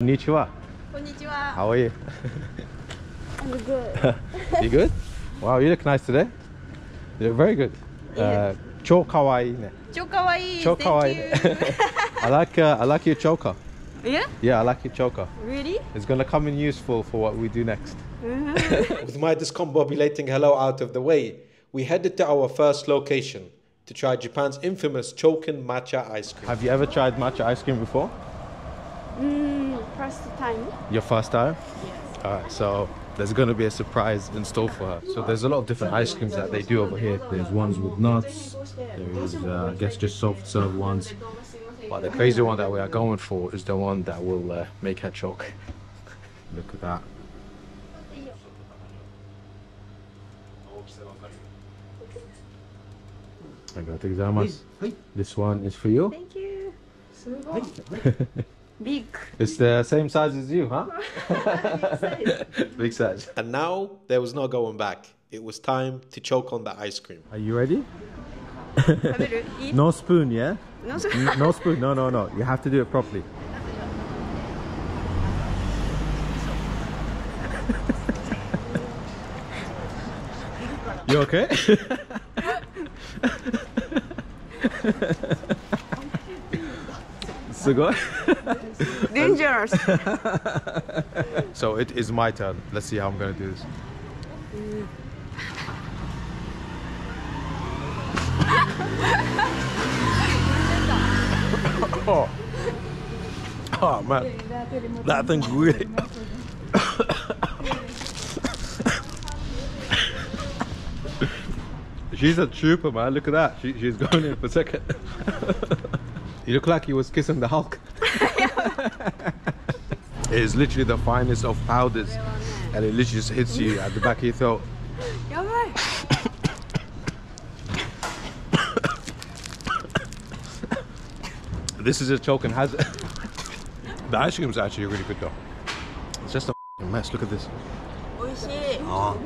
Konnichiwa. Konnichiwa. How are you? I'm good. you good? Wow, you look nice today. You look very good. Uh, cho kawaii ne. Cho kawaii. Cho kawaii. I like uh, I like your choker. Yeah? Yeah, I like your choker. Really? It's gonna come in useful for what we do next. Mm -hmm. With my discombobulating hello out of the way, we headed to our first location to try Japan's infamous Chokin matcha ice cream. Have you ever tried matcha ice cream before? Mm first time. Your first time? Yes. Alright, so there's gonna be a surprise in store for her. So there's a lot of different ice creams that they do over here. There's ones with nuts. There is, uh, I guess, just soft serve ones. But the crazy one that we are going for is the one that will uh, make her choke. Look at that. Arigatou gozaimasu. This one is for you. Thank you. Big. It's the same size as you, huh? Big, size. Big size. And now there was no going back. It was time to choke on the ice cream. Are you ready? no spoon, yeah? No, no spoon. No, no, no. You have to do it properly. you okay? Sugoi? Dangerous. So it is my turn. Let's see how I'm gonna do this. oh. oh man, that thing's really. she's a trooper, man. Look at that. She, she's going in for a second. You look like you was kissing the Hulk. it is literally the finest of powders, and it literally just hits you at the back of your throat. this is a choking hazard. the ice cream is actually really good though. It's just a mess. Look at this. Oh.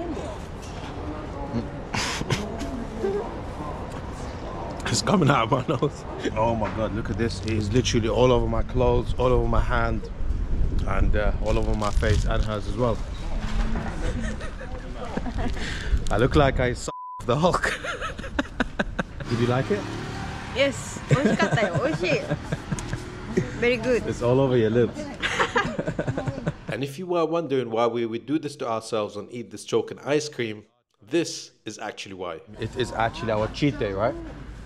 is coming out of my nose. oh my God, look at this. It is literally all over my clothes, all over my hand, and uh, all over my face and hers as well. I look like I saw the Hulk. Did you like it? Yes, very good. It's all over your lips. and if you were wondering why we would do this to ourselves and eat this chocolate ice cream, this is actually why. It is actually our cheat day, right?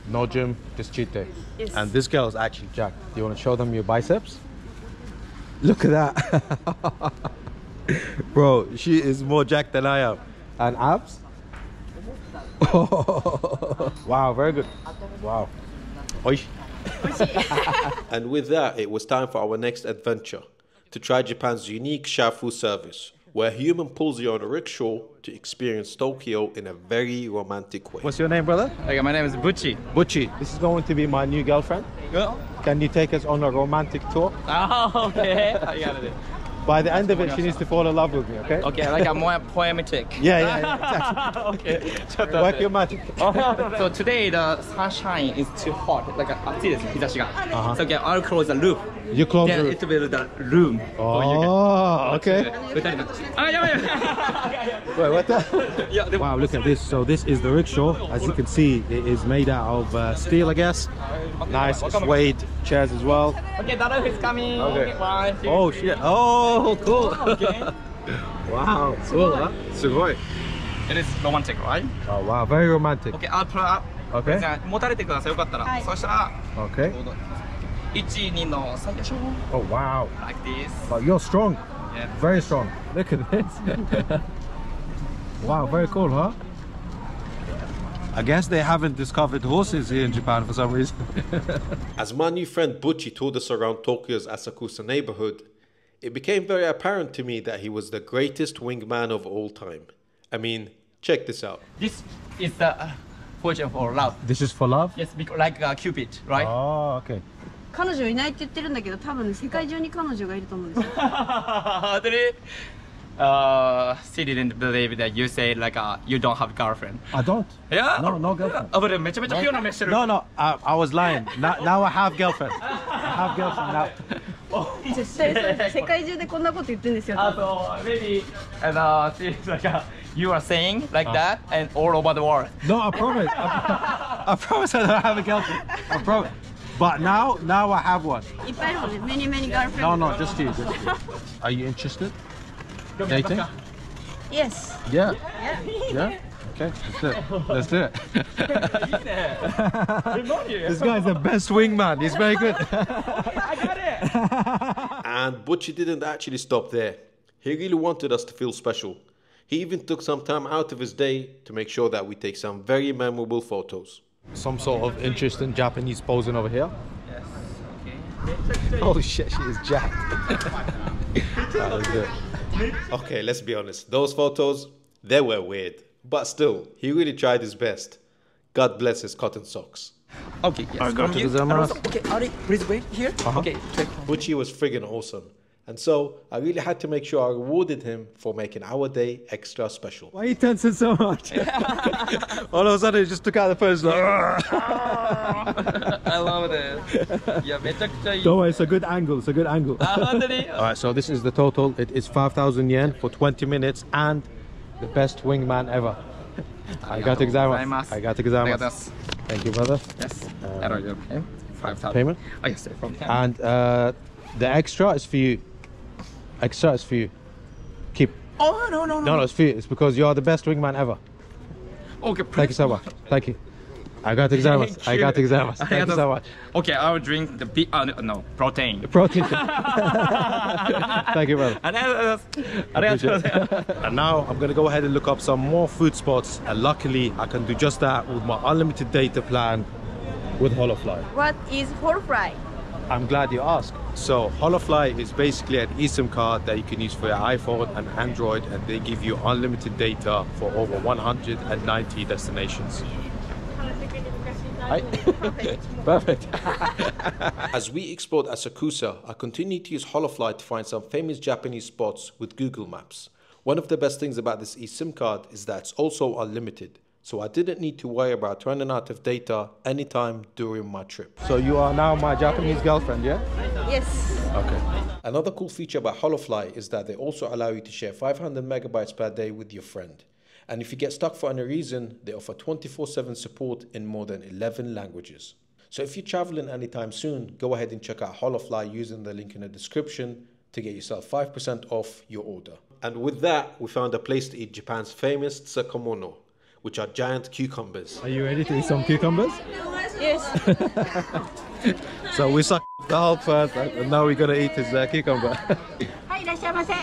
No gym, just cheat day. Yes. And this girl is actually jacked. Do you want to show them your biceps? Look at that. Bro, she is more jacked than I am. And abs? wow, very good. Wow. Oish. And with that, it was time for our next adventure to try Japan's unique shafu service, where a human pulls you on a rickshaw to experience Tokyo in a very romantic way. What's your name, brother? Okay, my name is Bucci. Butchie. This is going to be my new girlfriend. Oh, Can you take us on a romantic tour? Oh, okay. I got it. By the end of it, she needs to fall in love with me, okay? Okay, like I'm more poetic. yeah, yeah, yeah exactly. okay. Work your magic. Oh, so today the sunshine is too hot, like uh, uh-huh. So okay, I'll close the loop. You close then the loop? it will the room. Oh, oh okay. okay. Oh, 人のあ、やばいやばい。 Wait, what the? いやでも Wow, look at this. So this is the rickshaw. As you can see, it is made out of uh, steel, I guess. Nice suede chairs as well. Okay, the roof is coming. Okay. One, two, Oh shit. Oh, cool. Okay. wow, cool, huh? Sugoi. It is romantic, right? Oh wow, very romantic. Okay, I'll pull up. Okay. じゃあ持たれてくださいよかったら。はいそしたら Okay. 一二の三でしょ。 Oh wow. Like this. But you're strong. Yeah. Very strong. Look at this. wow, very cool, huh? I guess they haven't discovered horses here in Japan for some reason. As my new friend Buchi toured us around Tokyo's Asakusa neighborhood, it became very apparent to me that he was the greatest wingman of all time. I mean, check this out. This is the uh, fortune for love. this is for love? Yes, because like uh, Cupid, right? Oh, okay. 彼女いないって言ってるんだけど、多分ね世界中に彼女がいると思うんですよ。 Really? Uh, she didn't believe that you say like uh, you don't have girlfriend. I don't. Yeah? No, no girlfriend. あ、but めちゃめちゃピュアな目してる。 No, no, I, I was lying. Now, now I have girlfriend. I have girlfriend now. 絶対そう世界中でこんなこと言ってんですよ Uh, so maybe and uh, see, like uh, you are saying like that and all over the world. No, I promise. I, I promise I don't have a girlfriend. I promise. But now, now I have one. いっぱいいるもんね many many girlfriend No, no, just you. Just you. Are you interested? Dating? yes Yeah. yeah Yeah. Okay, let's do it. Let's do it. this guy's the best wingman. He's very good. I got it. And Butchie didn't actually stop there. He really wanted us to feel special. He even took some time out of his day to make sure that we take some very memorable photos. Some sort of interesting Japanese posing over here. Yes. Okay. Holy shit, she is jacked. That was good. Okay, let's be honest. Those photos, they were weird. But still, he really tried his best. God bless his cotton socks. Okay. Yes. got From it, you. Zamaras. And also- Okay. Ari, please wait here. Uh-huh. Okay. Take. Butchie was friggin' awesome. And so I really had to make sure I rewarded him for making our day extra special. Why are you tensing so much? All of a sudden, he just took out the phone. Like, ah, I love it. Yeah, Don't worry, it's a good angle. It's a good angle. Ah, All right, so this is the total. It is 5,000 yen for 20 minutes and the best wingman ever. I got exam. I got exam. Thank you, brother. Yes. Um, 5,000. Payment? Oh, yes, from. And uh, the extra is for you. Exercise for you. Keep. Oh, no, no, no. No, no, it's for you. It's because you are the best wingman ever. Okay, Thank you so much. Thank you. I got examas. I got examas. Thank you so much. Okay, I will drink the p. Uh, no, protein. Protein. Thank you, brother. and now I'm gonna go ahead and look up some more food spots. And luckily, I can do just that with my unlimited data plan with Holafly. What is Holafly? I'm glad you asked. So Holafly is basically an eSIM card that you can use for your iPhone and Android, and they give you unlimited data for over 190 destinations. Hi. Perfect. As we explored Asakusa, I continued to use Holafly to find some famous Japanese spots with Google Maps. One of the best things about this eSIM card is that it's also unlimited, so I didn't need to worry about running out of data anytime during my trip. so you are now my Japanese girlfriend, yeah? yes Okay. Another cool feature about Holafly is that they also allow you to share 500 megabytes per day with your friend. And if you get stuck for any reason, they offer 24 7 support in more than 11 languages. So if you're traveling anytime soon, go ahead and check out Holafly using the link in the description to get yourself 5% off your order. And with that, we found a place to eat Japan's famous tsukemono, which are giant cucumbers. Are you ready to eat some cucumbers? Yes. so we suck the whole first, uh, and now we're gonna eat his uh, cucumber.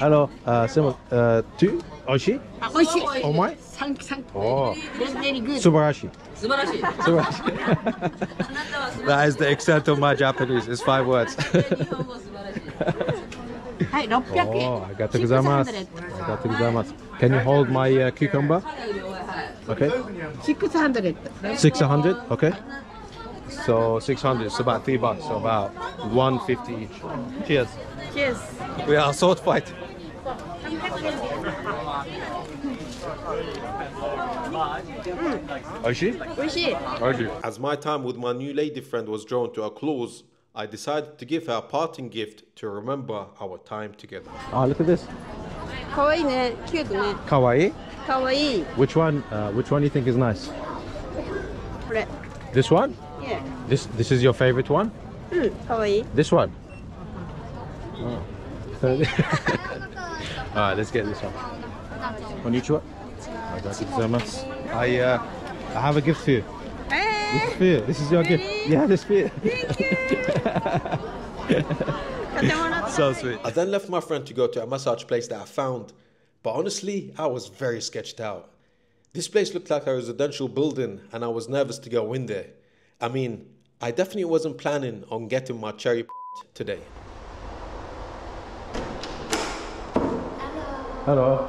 Hello, uh, same, uh, two, Oishi? Oishi. Oh my? Thank. Oh. Very good. Subarashi. Subarashi. Subarashi. that is the extent of my Japanese. It's five words. oh, I got the gozaimasu. I got the gozaimasu. Can you hold my uh, cucumber? Okay. 600. 600, okay. So 600, So about three bucks, so about 150 each. Cheers. Cheers. We are a sword fight. Hmm. As my time with my new lady friend was drawn to a close, I decided to give her a parting gift to remember our time together. Ah, look at this. Kawaii kawaii. Which one? Uh, which one do you think is nice? Red. This one? Yeah. This this is your favorite one? Mm, kawaii. This one. Oh. All right, let's get this one. Konnichiwa. I uh, I have a gift for you. Hey. This is for you. This is your really? gift. Yeah, this for you. Thank you. so sweet. I then left my friend to go to a massage place that I found but honestly, I was very sketched out. This place looked like a residential building and I was nervous to go in there. I mean, I definitely wasn't planning on getting my cherry today. Hello. Hello.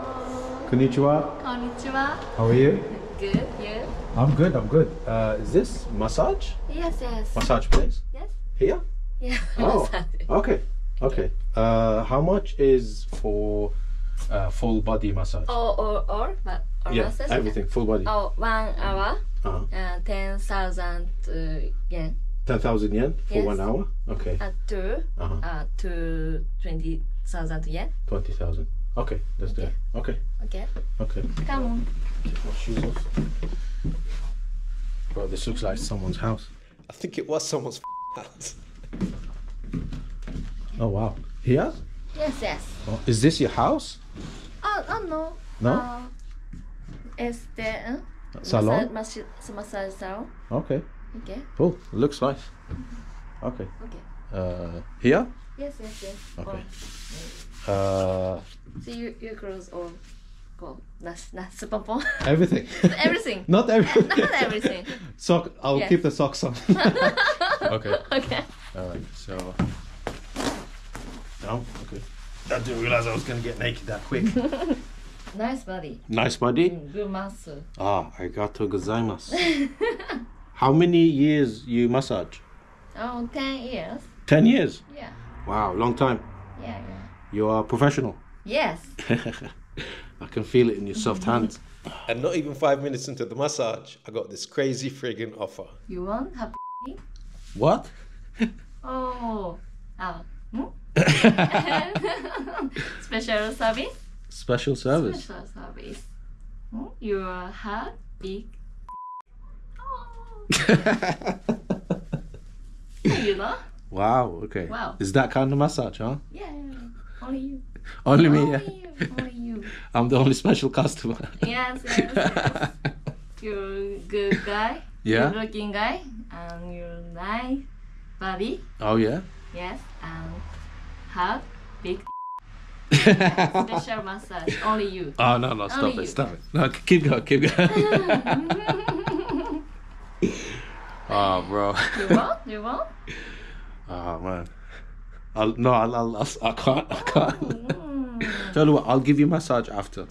Konnichiwa. Konnichiwa. How are you? Good, yeah. I'm good, I'm good. Uh, is this massage? Yes, yes. Massage place? Yes. Here? Yeah. Oh, okay, okay. Uh, how much is for uh, full body massage? Or, or, or, but, or yeah, massage? everything, full body. Oh, one hour, Uh-huh. uh, 10,000 uh, yen. 10,000 yen for Yes. one hour? Okay. Uh, two, Uh-huh. uh, to twenty thousand yen. 20,000. Okay, let's do it. Okay, Okay, okay. come on. Take my shoes off. Bro, this looks like someone's house. I think it was someone's house. Oh wow. Here? Yes, yes. Oh, is this your house? Oh, oh no. No? Uh, este uh, Salon? Massage, massage, salon. Okay. Okay. Cool. Looks nice. Okay. Okay. Uh, here? Yes, yes, yes. Okay. Uh, so you your clothes all go nas nas pompon. everything. everything. Not everything. Not everything. Sock. I'll Yes. keep the socks on. okay. Okay. All right. So. No. Okay. I didn't realize I was gonna get naked that quick. Nice body. nice body. Good muscle. Ah, arigato gozaimasu. How many years you massage? Oh, 10 years. Ten years. Yeah. Wow, long time. Yeah, yeah. You are professional. Yes. I can feel it in your soft hands. And not even five minutes into the massage, I got this crazy friggin' offer. You want happy? What? Oh. Ah. Special service? Special service. Special service. Hmm? You have big. Oh. you know? wow. Okay. Wow. Is that kind of massage, huh? Yeah. Only you. Only me. Only Yeah. you. Only you. I'm the only special customer. Yes, yes, yes. You're a good guy. Yeah? Good looking guy. And you're nice body. oh yeah. Yes. And have big special massage. Only you. Oh no no stop Only it you. stop it no keep going keep going. oh bro. You want? You want? Oh man. I'll, no I'll, I'll, I'll I can't I can't. Mm. Tell you what I'll give you massage after.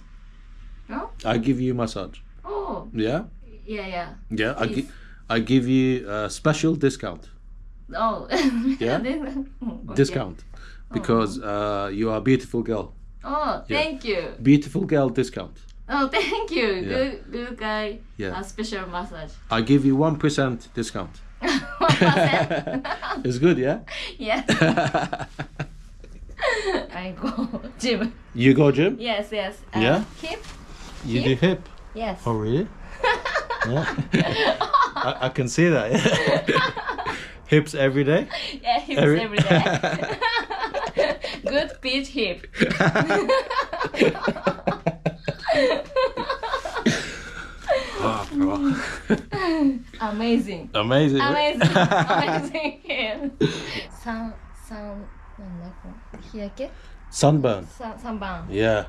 No? I give you massage. Oh, Yeah. yeah, yeah. Yeah. I give I give you a special discount. Oh. Yeah? Discount. Because uh, you are a beautiful girl. Oh, thank you. Beautiful girl discount. Oh, thank you. Good, good guy. Yeah. A special massage. I give you one percent discount. One percent. It's good, yeah. yes. I go gym. you go gym. Yes, yes. Uh, Yeah? Hip. You Hip? do hip. Yes. Oh really? yeah. I, I can see that. Yeah. Hips every day. Yeah, hips every day good beach hip. Oh, bro. Amazing. Amazing. Amazing. Amazing hip. 三三なんだこれ日焼け Sunburn. 三三番 Yeah.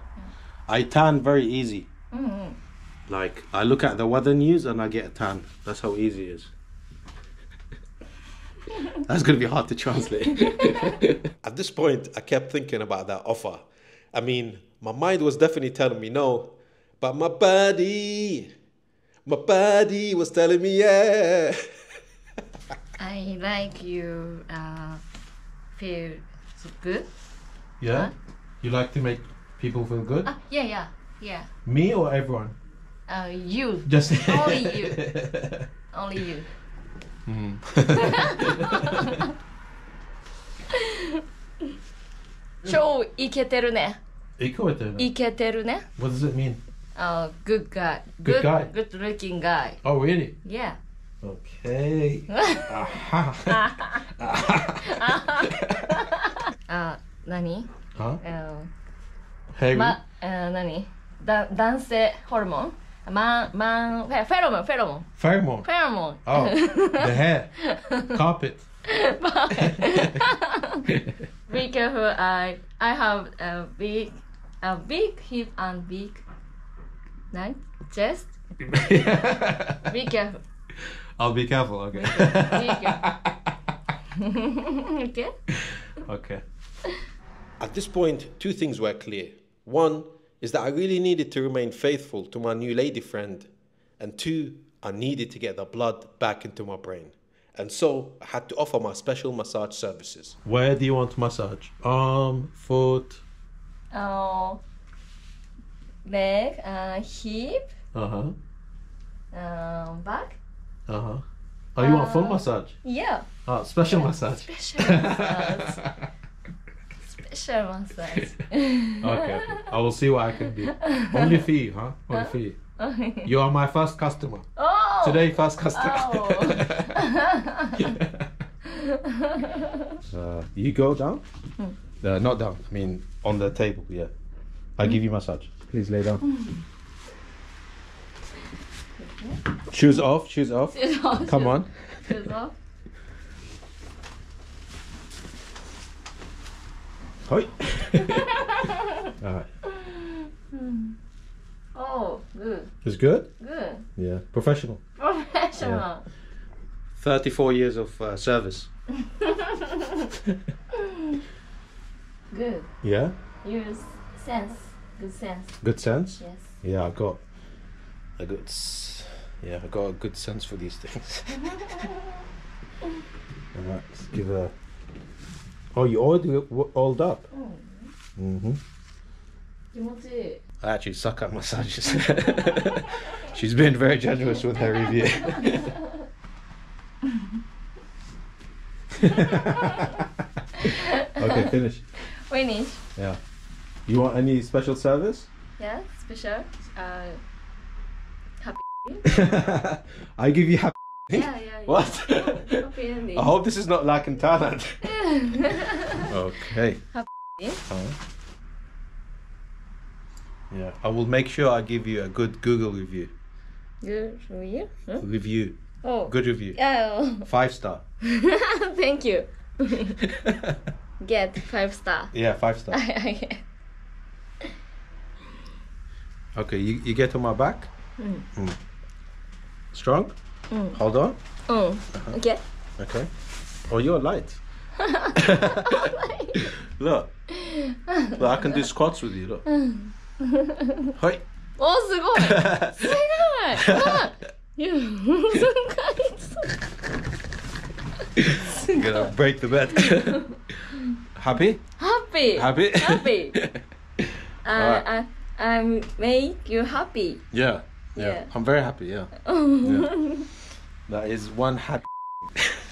I tan very easy. うんうん Like I look at the weather news and I get a tan. That's how easy it is. That's gonna be hard to translate. At this point, I kept thinking about that offer. I mean, my mind was definitely telling me no, but my body, my body was telling me yeah. I like you uh, feel good. yeah. You like to make people feel good? Ah, yeah, yeah, yeah. Me or everyone? Uh, you, Just Only you. only you. Hmm. 超イケてるね。What イケてるね。does it mean? Uh, good guy. Good guy. Good looking guy. Oh really? Yeah. Okay. あ、何 Huh? うん、Harry. ま、あ何だ男性ホルモン Man, man, pheromone, pheromone. Pheromone. Pheromone. Oh, the hair. Carpet. Be careful. I I have a big, a big hip and big, nice chest. Be careful. I'll be careful. Okay. Be careful. okay. Okay. At this point, two things were clear. One, is that I really needed to remain faithful to my new lady friend, and two, I needed to get the blood back into my brain. And so I had to offer my special massage services. Where do you want massage? Arm, foot. Oh, leg, uh, hip, Uh huh. um, back, Uh huh. Oh, you want full massage? Yeah. Oh, special massage. Special massage. Special massage. Okay, okay. I will see what I can do. Only for you, huh? Only for you. You are my first customer. oh. Today, first customer. uh, you go down. Uh, not down. I mean, on the table. Yeah. I give you massage. Please lay down. Shoes off. Shoes off. Shoes off. Come on. Shoes off. Hoi. Alright. Oh, good. It's good. Good. Yeah. Professional. Professional. 34 years of uh, service. Good. Yeah. Use sense. Good sense. Good sense. Yes. Yeah, I got a good. Yeah, I got a good sense for these things. Alright, let's give a. Oh, you already w- oiled up. Mm-hmm. 気持ちいい。 I actually suck at massages. She's been very generous with her review. okay, finish. Finish. Yeah. You want any special service? Yeah. Special. Uh. Happy. I give you happy. Yeah, yeah. What? I hope this is not like in Thailand. okay. Yeah, I will make sure I give you a good Google review. Good you. Huh? Review. Oh. Good review. Yeah. Five star. Thank you. Get five star. Yeah, five star. Okay, you, you get on my back. Mm. Strong? Hold on. oh. Okay. Okay. Oh, you're light. look. Look, I can do squats with you. Look. Hi. おすごい。すごい。いや、すごい。 Gonna break the bed. Happy? Happy. Happy? Happy. Uh, I, I make you happy. Yeah, Yeah. yeah. I'm very happy, yeah. yeah. That is one happy.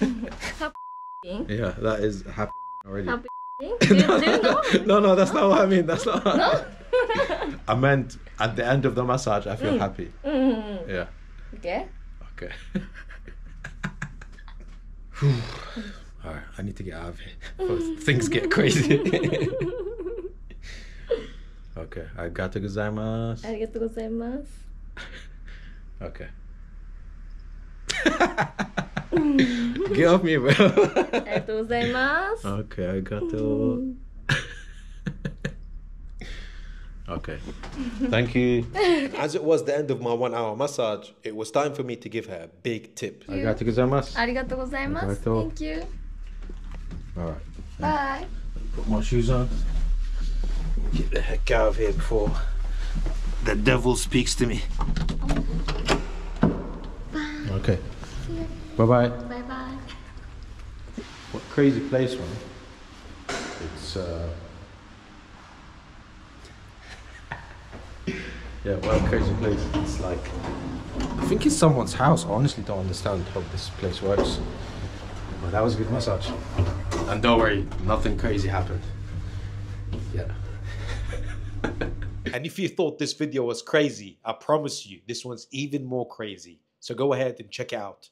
yeah, that is happy already. Happy? No, no, no, that's not what I mean. That's not. no? I meant at the end of the massage, I feel mm. happy. Mm. Yeah. Okay. Okay. All right, I need to get out of here. Things get crazy. okay, I got to gozaimasu. Arigatou gozaimasu. Okay. Get off me, bro. ありがとうございます。 okay, I got to. okay. Thank you. As it was the end of my one hour massage, it was time for me to give her a big tip. I got to gozaimasu. ありがとうございます。ありがとう Thank you. All right. Bye. Put my shoes on. Get the heck out of here before the devil speaks to me. Okay. Bye bye. Bye bye. What crazy place, man. It's uh Yeah, what a crazy place. It's like I think it's someone's house. I honestly don't understand how this place works. But that was a good massage. And don't worry, nothing crazy happened. Yeah. And if you thought this video was crazy, I promise you this one's even more crazy. So go ahead and check out.